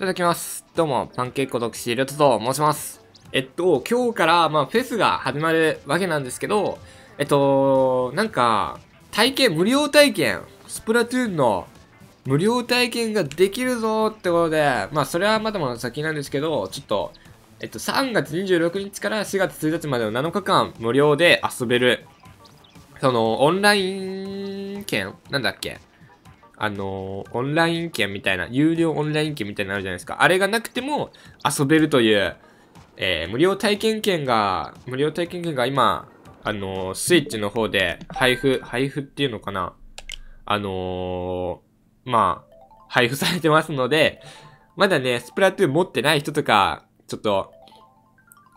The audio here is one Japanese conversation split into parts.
ただきます。どうも、パンケーキ孤独死リョトと申します。えっと、今日から、まあ、フェスが始まるわけなんですけど、えっと、なんか、体験、無料体験、スプラトゥーンの無料体験ができるぞってことで、まあ、それはまだまだ先なんですけど、ちょっと、えっと、3月26日から4月1日までの7日間無料で遊べる、その、オンライン券？なんだっけ？あのオンライン券みたいな、有料オンライン券みたいなのあるじゃないですか。あれがなくても遊べるという、えー無料体験券が、無料体験券が今、あのスイッチの方で配布、配布っていうのかなあのーまあ、配布されてますので、まだね、スプラトゥーン持ってない人とか、ちょっと、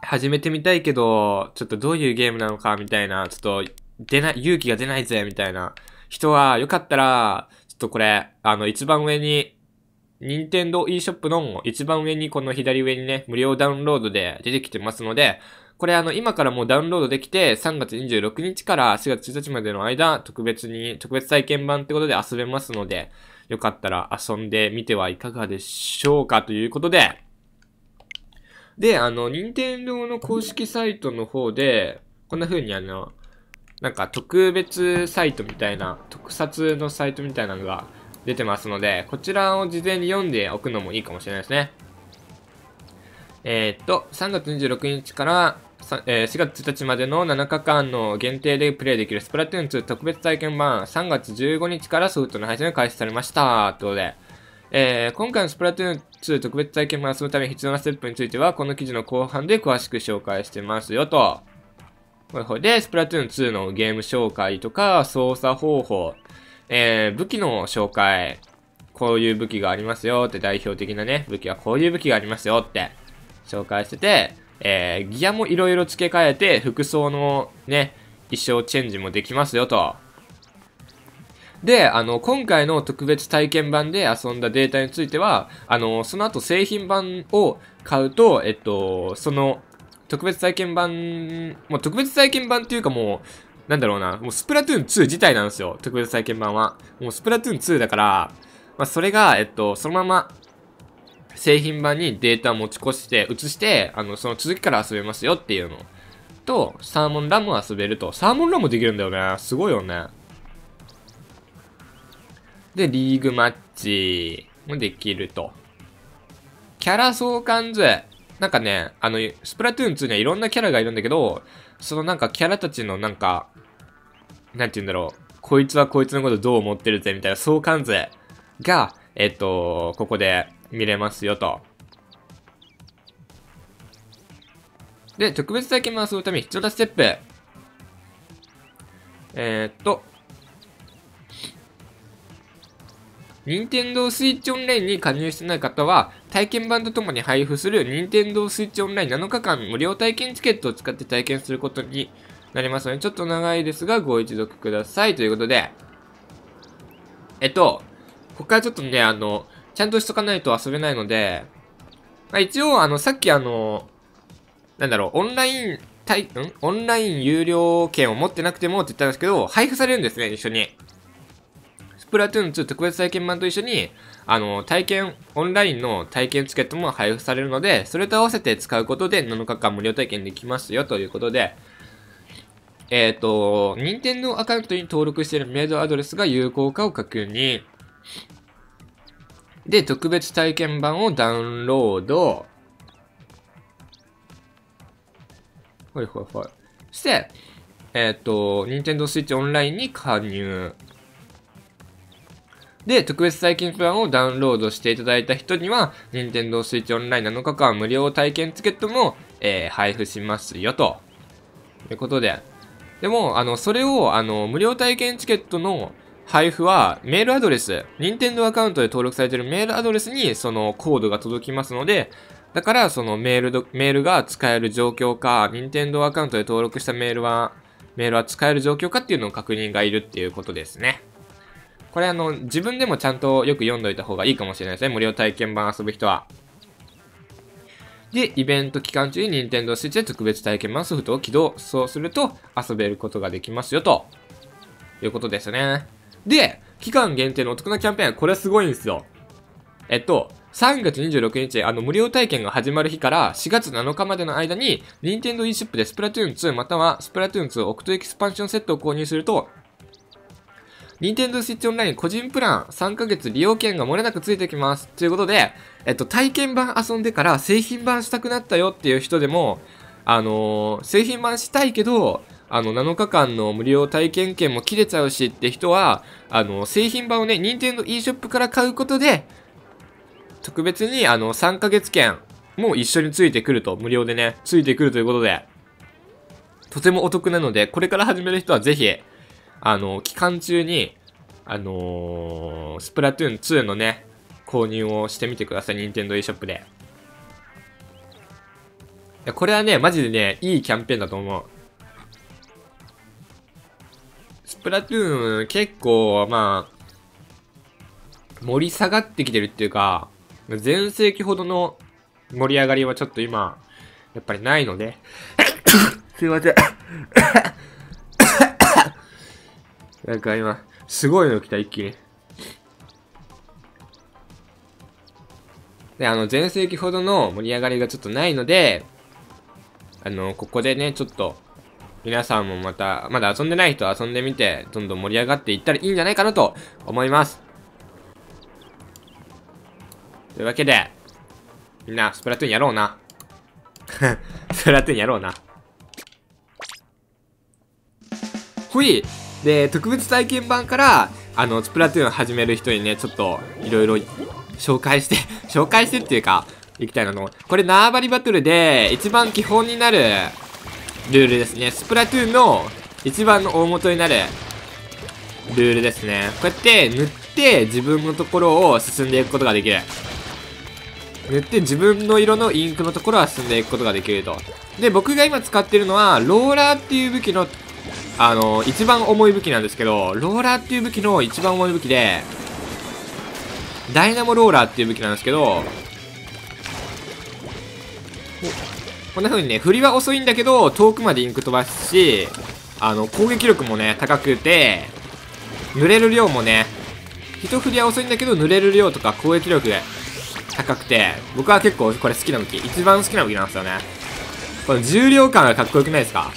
始めてみたいけど、ちょっとどういうゲームなのかみたいな、ちょっと、出ない、勇気が出ないぜみたいな人は、よかったら、とこれ、あの、一番上に、任天堂 eShop の一番上に、この左上にね、無料ダウンロードで出てきてますので、これあの、今からもうダウンロードできて、3月26日から4月1日までの間、特別に、特別体験版ってことで遊べますので、よかったら遊んでみてはいかがでしょうかということで、で、あの、任天堂の公式サイトの方で、こんな風にあの、なんか特別サイトみたいな、特撮のサイトみたいなのが出てますので、こちらを事前に読んでおくのもいいかもしれないですね。えーっと、3月26日から、えー4月1日までの7日間の限定でプレイできるスプラトゥーン2特別体験版、3月15日からソフトの配信が開始されました。ということで、えー今回のスプラトゥーン2特別体験版を遊ぶために必要なステップについては、この記事の後半で詳しく紹介してますよと。ほいほい。で、スプラトゥーン2のゲーム紹介とか、操作方法、えー武器の紹介、こういう武器がありますよって。代表的なね、武器はこういう武器がありますよって。紹介してて、えーギアもいろいろ付け替えて、服装のね、衣装チェンジもできますよと。で、あの、今回の特別体験版で遊んだデータについては、あの、その後製品版を買うと、えっと、その、特別体験版、もう特別体験版っていうかもう、なんだろうな、もうスプラトゥーン2自体なんですよ、特別体験版は。もうスプラトゥーン2だから、まあ、それが、えっと、そのまま、製品版にデータ持ち越して、移して、あの、その続きから遊べますよっていうのと、サーモンランも遊べると。サーモンランもできるんだよね。すごいよね。で、リーグマッチもできると。キャラ相関図。なんかね、あの、スプラトゥーン2にはいろんなキャラがいるんだけど、そのなんかキャラたちのなんか、なんて言うんだろう。こいつはこいつのことどう思ってるぜみたいな相関図が、えっと、ここで見れますよと。で、特別体験版を遊ぶために必要なステップ。えー、っと、任天堂スイッチオンラインに加入してない方は、体験版とともに配布する任天堂スイッチオンライン7日間無料体験チケットを使って体験することになりますので、ちょっと長いですが、ご一読ください。ということで、えっと、ここからちょっとね、あの、ちゃんとしとかないと遊べないので、まあ、一応、あの、さっきあの、なんだろう、オンライン、体、ん？オンライン有料券を持ってなくてもって言ったんですけど、配布されるんですね、一緒に。プラトゥーン2特別体験版と一緒に、あの、体験、オンラインの体験チケットも配布されるので、それと合わせて使うことで7日間無料体験できますよということで、えっ、と、任天堂アカウントに登録しているメールアドレスが有効かを確認。で、特別体験版をダウンロード。ほいほいほい。して、えっ、と、任天堂スイッチオンラインに加入。で、特別体験版をダウンロードしていただいた人には、任天堂スイッチオンライン7日間無料体験チケットも、えー配布しますよ、ということで。でも、あの、それを、あの、無料体験チケットの配布は、メールアドレス、任天堂アカウントで登録されているメールアドレスに、そのコードが届きますので、だから、そのメール、メールが使える状況か、任天堂アカウントで登録したメールは、メールは使える状況かっていうのを確認がいるっていうことですね。これあの、自分でもちゃんとよく読んどいた方がいいかもしれないですね。無料体験版遊ぶ人は。で、イベント期間中に Nintendo Switch で特別体験版ソフトを起動、そうすると遊べることができますよ、ということですね。で、期間限定のお得なキャンペーン、これすごいんですよ。えっと、3月26日、あの、無料体験が始まる日から4月7日までの間に、Nintendo eShop でスプラトゥーン2またはスプラトゥーン2オクトエキスパンションセットを購入すると、Nintendo Switch Online 個人プラン3ヶ月利用券が漏れなくついてきます。ということで、えっと、体験版遊んでから製品版したくなったよっていう人でも、あのー、製品版したいけど、あの、7日間の無料体験券も切れちゃうしって人は、あの、製品版をね、Nintendo eShop から買うことで、特別に、あの、3ヶ月券も一緒についてくると、無料でね、ついてくるということで、とてもお得なので、これから始める人はぜひ、あの、期間中に、あのー、スプラトゥーン2のね、購入をしてみてください、Nintendo eShop で。いや、これはね、マジでね、いいキャンペーンだと思う。スプラトゥーン結構、まあ、盛り下がってきてるっていうか、前世紀ほどの盛り上がりはちょっと今、やっぱりないので すいませんなんか今、すごいの来た、一気に。で、あの、前世紀ほどの盛り上がりがちょっとないので、あの、ここでね、ちょっと、皆さんもまた、まだ遊んでない人は遊んでみて、どんどん盛り上がっていったらいいんじゃないかなと思います。というわけで、みんな、スプラトゥーンやろうな。スプラトゥーンやろうな。ほいで、特別体験版から、あの、スプラトゥーンを始める人にね、ちょっと、いろいろ紹介して 紹介してっていうか、いきたいなの。これ、縄張りバトルで、一番基本になる、ルールですね。スプラトゥーンの一番の大元になるルールですね。こうやって塗って自分のところを進んでいくことができる。塗って自分の色のインクのところは進んでいくことができると。で、僕が今使ってるのは、ローラーっていう武器の、あの、一番重い武器なんですけど、ローラーっていう武器の一番重い武器で、ダイナモローラーっていう武器なんですけど、こんな風にね、振りは遅いんだけど、遠くまでインク飛ばすし、あの、攻撃力もね、高くて、濡れる量もね、一振りは遅いんだけど、濡れる量とか攻撃力高くて、僕は結構これ好きな武器。一番好きな武器なんですよね。この重量感がかっこよくないですか？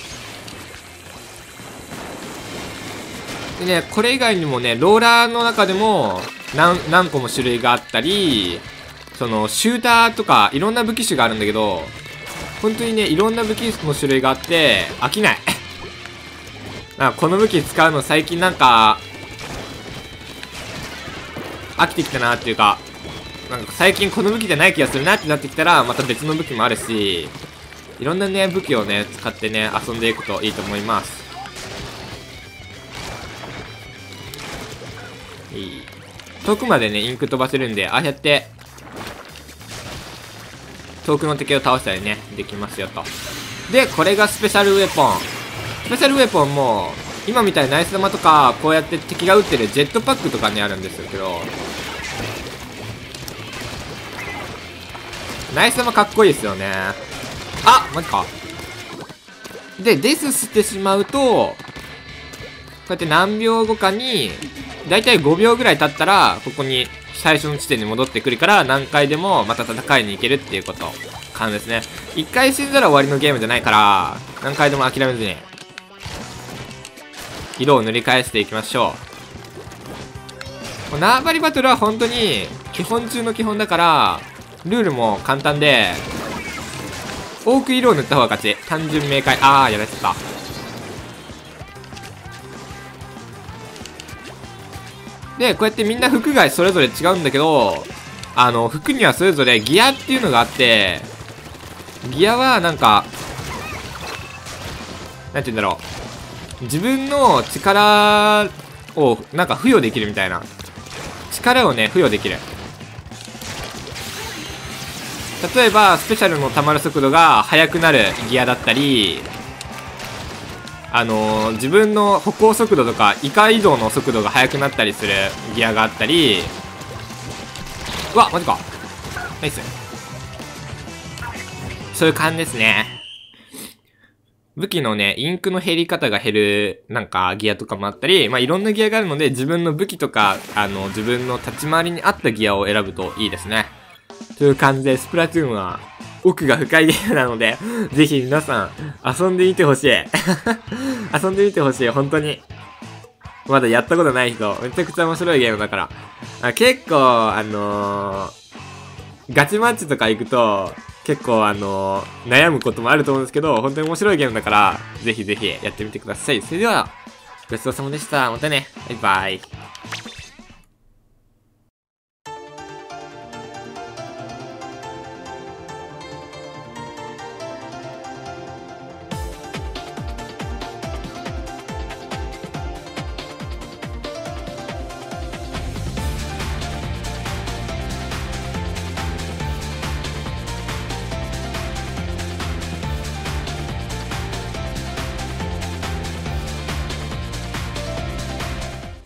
でね、これ以外にもね、ローラーの中でも何、何個も種類があったり、その、シューターとか、いろんな武器種があるんだけど、本当にね、いろんな武器の種類があって、飽きない。なこの武器使うの最近なんか、飽きてきたなっていうか、なんか最近この武器じゃない気がするなってなってきたら、また別の武器もあるし、いろんなね、武器をね、使ってね、遊んでいくといいと思います。遠くまでね、インク飛ばせるんで、ああやって、遠くの敵を倒したりね、できますよと。で、これがスペシャルウェポン。スペシャルウェポンも、今みたいなナイス玉とか、こうやって敵が撃ってるジェットパックとかにあるんですけど、ナイス玉かっこいいですよね。あマジか。で、デスしてしまうと、こうやって何秒後かに、だいたい5秒ぐらい経ったら、ここに最初の地点に戻ってくるから、何回でもまた戦いに行けるっていうこと、感ですね。一回死んだら終わりのゲームじゃないから、何回でも諦めずに、色を塗り返していきましょう。縄張りバトルは本当に、基本中の基本だから、ルールも簡単で、多く色を塗った方が勝ち。単純明快。あー、やられてた。で、こうやってみんな服がそれぞれ違うんだけど、あの、服にはそれぞれギアっていうのがあって、ギアはなんか、なんて言うんだろう。自分の力をなんか付与できるみたいな。力をね、付与できる。例えば、スペシャルの溜まる速度が速くなるギアだったり、あのー、自分の歩行速度とか、イカ移動の速度が速くなったりするギアがあったり、うわ、マジか。ナイス。そういう感じですね。武器のね、インクの減り方が減る、なんか、ギアとかもあったり、まあ、いろんなギアがあるので、自分の武器とか、あの、自分の立ち回りに合ったギアを選ぶといいですね。という感じで、スプラトゥーンは奥が深いゲームなので、ぜひ皆さん遊んでみてほしい。遊んでみてほしい、本当に。まだやったことない人、めちゃくちゃ面白いゲームだから。あ結構、あのー、ガチマッチとか行くと、結構あのー、悩むこともあると思うんですけど、本当に面白いゲームだから、ぜひぜひやってみてください。それでは、ごちそうさまでした。またね。バイバイ。